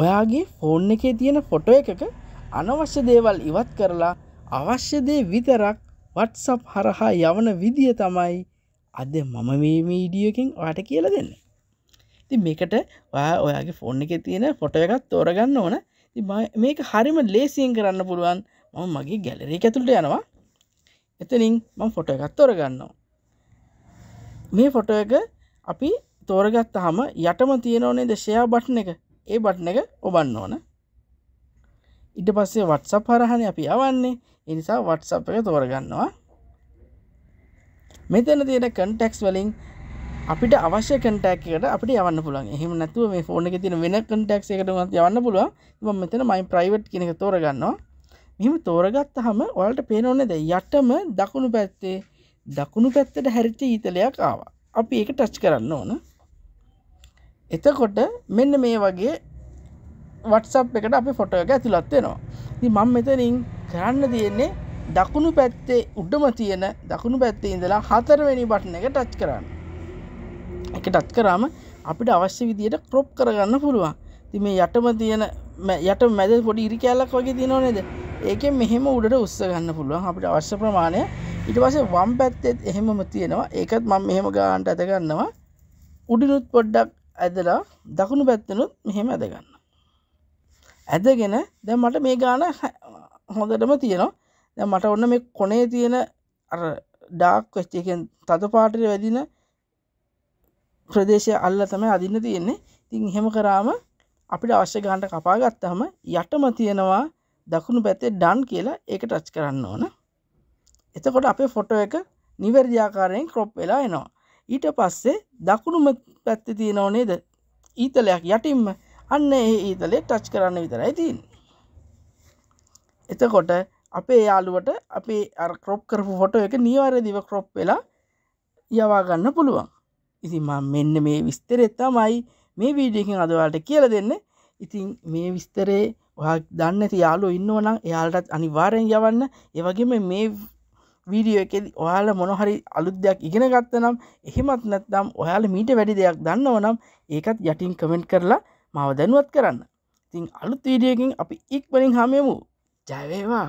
ඔයාගේ ෆෝන් එකේ තියෙන ෆොටෝ එකක අනවශ්‍ය දේවල් ඉවත් කරලා අවශ්‍ය දේ විතරක් වටසප් හරහා යවන විදිය තමයි අද මම මේ මීඩියකින් වාට කියල දෙන්න. ති මේකට ඔයා ඔයාගේ ෆෝන් එක තියෙන ෆොට එකත් තෝරගන්න ඕන. මේක හරිම ලේසියෙන් කරන්න පුළුවන්. මම මගේ ගැලරේ ඇතුළට යනවා. එතනින් මං ෆොට එකත් තෝරගන්නවා. මේ ෆොට එක අපි තෝරගත්ත හම යටම තියෙනවනේ දශයා බට්න එක? ඒ බට්න එක ඔබන්න ඕන. ඉට පස්සේ වටසප් හරහන අපි යවන්නේ. එනිසා වටසප් එක තෝරගන්නවා. මෙතන තියෙන කන්ටෙක්ස් වලින් අපිට අවශ්‍ය කටක්කට අපට යවන්න පුළන් එහෙම නැතුව මේ ෆෝන එක තින වෙන කටක් එකට යවන්න පුළුවන්. මෙතන මයි ප්‍රයිවට් කෙනෙක තෝරගන්නවා. මෙම තෝරගත්ත හම ඔලට පේනවනද යටම දකුණු පැත්තේ දකුණු පැත්තට හැරිච්ච ඊතලයක් ආවා. අපි ඒක ටච් කරන්න ඕන. එතකොට මෙන්න මේ වගේ වටසප් එකට අපි ෆොටෝ එක ඇතුළත්වෙනවා ති මං මෙතනින් කරන්න තියෙන්නේ දකුණු පැත්තේ උඩ්ඩම තියෙන දකුණු පැත්තේ ඉඳලා හතරවෙනි බටන එක ටච් කරන්න. එක ටච් කරාම අපිට අවශ්‍ය විදියට ක්‍රොප් කරගන්න පුළුවන්. ති මේ යටම තියෙන යට මැද පොඩි ඉරි කෑල්ලක් වගේ තියෙනවනේද ඒක මෙහෙම උඩට උත්ස ගන්න පුළුවන්. අපිට අවශ්‍ය ප්‍රමාණය. ඉට පසේ වම් පැත්තෙත් එහෙමම තියෙනවා. ඒකත් මම මෙහෙම ගාන්ට ඇතගන්නවා උඩිනුත් පොඩ්ඩක් ඇදලා දකුණු පැත්තනුත් මෙහෙම ඇදගන්න. ඇදගෙන දැ මට මේ ගාන හොඳටම තියෙනවා. දැ මට ඔන්න මේ කොනේ තියෙන අර ඩාක් වෙච්චකෙන් තද පාටර වැදින ප්‍රදේශය අල්ල තමයි අදින්න තියෙන්නේ. තින් හෙම කරාම අපිට අවශ්‍ය ගාන්ට කපාගත්තහම යටම තියෙනවා දකුණු පැත්තේ ඩන් කියලා ඒක ටච් කරන්න ඕන. එතකොට අපේ ෆොටෝ එක නිවැරදිආකාරයෙන් ක්‍රොප් වෙලා එනවා. ඊට පස්සේ දකුණුම පැත්ත තියෙනව නේද? ඊතලයක් යටින්ම අන්න ඒ ඊතලේ ටච් කරන්න විතරයි තින් එතකොට අපේ යාළුවට අපේ අර ක්‍රොප් කරපු ෆොටෝ එක නිවාර දිව ක්‍රොප් වෙලා යවා ගන්න පුළුවන්. ඉතින් ම මෙන්න මේ විස්තරෙත්තමයි මේ වීඩියකින් අදවාට කියල දෙන්න. ඉතින් මේ විස්තරේ දන්න ඇති යාලු ඉන්නවනම් එයාල්ටත් අනිවාරයෙන් යවන්න. ඒවගේම මේ වීඩියෝ එක ඔයාල මොනහරි අලුත් දෙයක් ඉගෙන ගත්ත නම් එහෙමත් නැත්නම් ඔයාල මීට වැඩි දෙයක් දන්නවනම් ඒකත් යටින් කමෙන්ට් කරලා මව දැනුවත් කරන්න. ඉතින් අලුත් වීඩියකින් අපි ඉක් වලින් හමයමු ජයවේවා